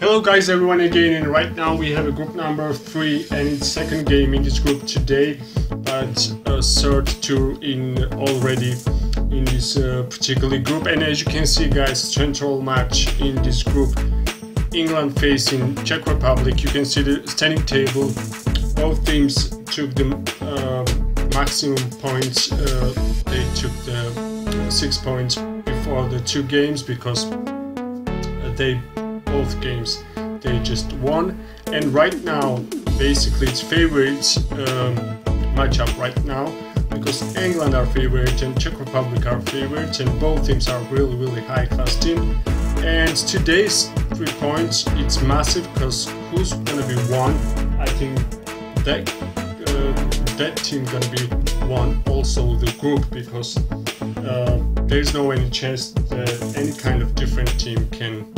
Hello guys, everyone again, and right now we have a group number three, and it's second game in this group today, but a third tour in already in this uh, particular group. And as you can see, guys, central match in this group, England facing Czech Republic. You can see the standing table. Both teams took the uh, maximum points. Uh, they took the six points before the two games because they both games they just won. And right now basically it's favorites um, matchup right now because England are favorite and Czech Republic are favorite and both teams are really really high class team. And today's three points it's massive because who's gonna be one? I think that uh, that team gonna be one also the group because uh, there's no any chance that any kind of different team can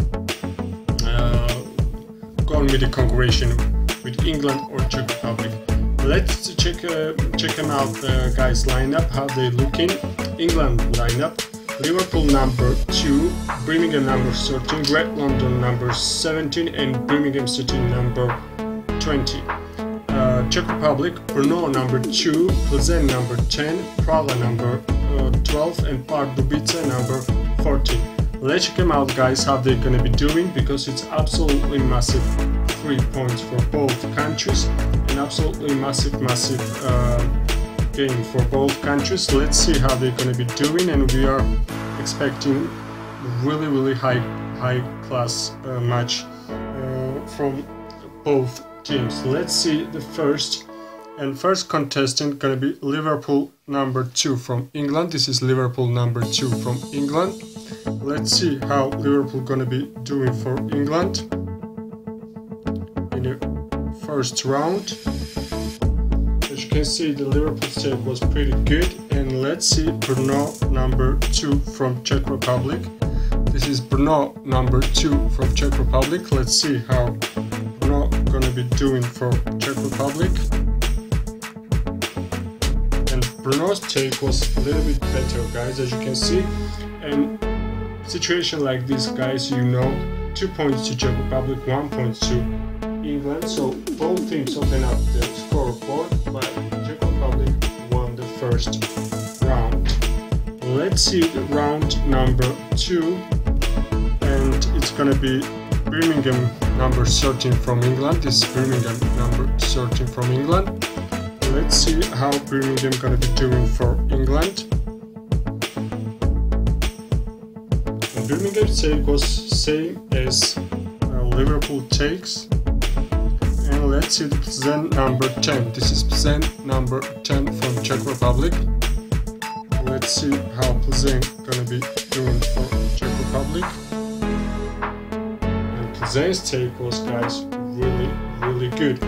with the concurrention with England or Czech Republic. Let's check uh, check them out, uh, guys. Lineup, how they looking? England lineup: Liverpool number two, Birmingham number 13, Great London number 17, and Birmingham City number 20. Uh, Czech Republic, Brno number 2, Plzeň number 10, Praga number uh, 12, and Pardubice number 14 let's check them out guys how they're gonna be doing because it's absolutely massive. Three points for both countries and absolutely massive massive uh, game for both countries. Let's see how they're gonna be doing and we are expecting really really high high class uh, match uh, from both teams. Let's see the first and first contestant gonna be Liverpool number two from England this is Liverpool number two from England Let's see how Liverpool gonna be doing for England in the first round. As you can see, the Liverpool set was pretty good. And let's see Brno number two from Czech Republic. This is Brno number two from Czech Republic. Let's see how Brno gonna be doing for Czech Republic. And Brno's take was a little bit better, guys, as you can see. And situation like this, guys, you know, two points to Czech Republic, one point to England. So both teams open up the scoreboard, but Czech Republic won the first round. Let's see the round number two, and it's gonna be Birmingham number 13 from England. This is Birmingham number 13 from England. Let's see how Birmingham gonna be doing for England. Birmingham take was same as uh, Liverpool takes. And let's see the Plzeň number 10. This is Plzeň number 10 from Czech Republic. Let's see how Plzeň gonna be doing for Czech Republic. And Plzeň's take was guys really really good.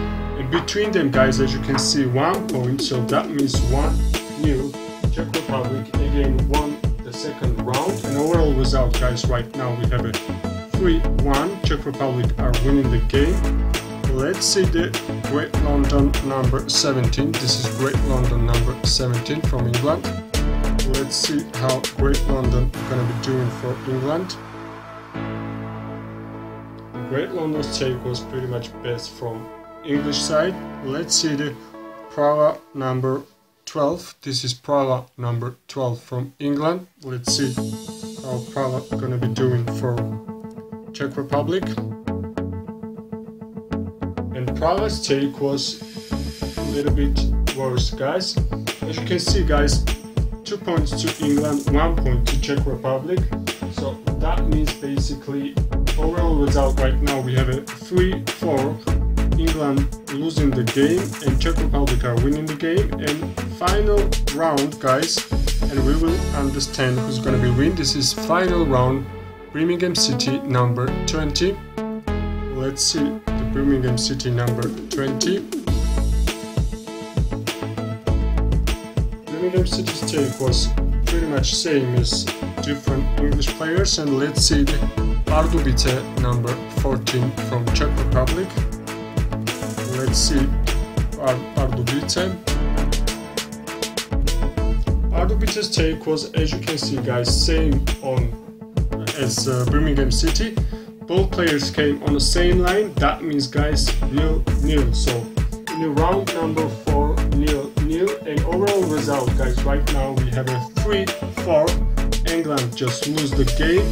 And between them guys as you can see one point so that means one new Czech Republic again won the second round. And overall result, guys, right now we have a 3-1. Czech Republic are winning the game. Let's see the Great London number 17. This is Great London number 17 from England. Let's see how Great London gonna be doing for England. Great London's take was pretty much best from English side. Let's see the Praga number 12. This is Praga number 12 from England. Let's see how Praga gonna be doing for Czech Republic. And Praga's take was a little bit worse, guys. As you can see, guys, two points to England, one point to Czech Republic. So that means basically overall result right now we have a 3-4 England losing the game and Czech Republic are winning the game. And final round guys and we will understand who's gonna be win. This is final round Birmingham City number 20 let's see the Birmingham City number 20 Birmingham City's take was pretty much same as different English players and let's see the Pardubice number 14 from Czech Republic let's see Pardubice. Pardubice's take was, as you can see guys, same on as uh, Birmingham City. both players came on the same line. That means, guys, nil nil. So in round number four, nil nil. And overall result, guys, right now we have a three four. England just lose the game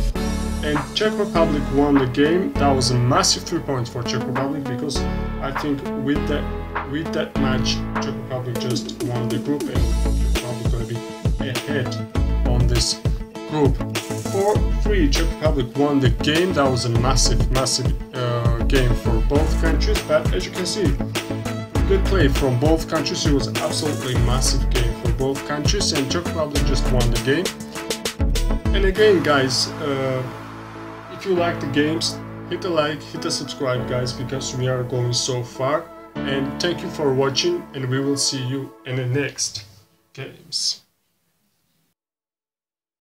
and Czech Republic won the game. That was a massive three points for Czech Republic because I think with that with that match, Czech Republic just won the group and Czech Republic gonna be ahead on this group. 4-3, Czech Republic won the game. That was a massive, massive uh, game for both countries. But as you can see, good play from both countries. It was absolutely massive game for both countries, and Czech Republic just won the game. And again, guys. Uh, if you like the games, hit the like, hit the subscribe guys because we are going so far. And thank you for watching and we will see you in the next games.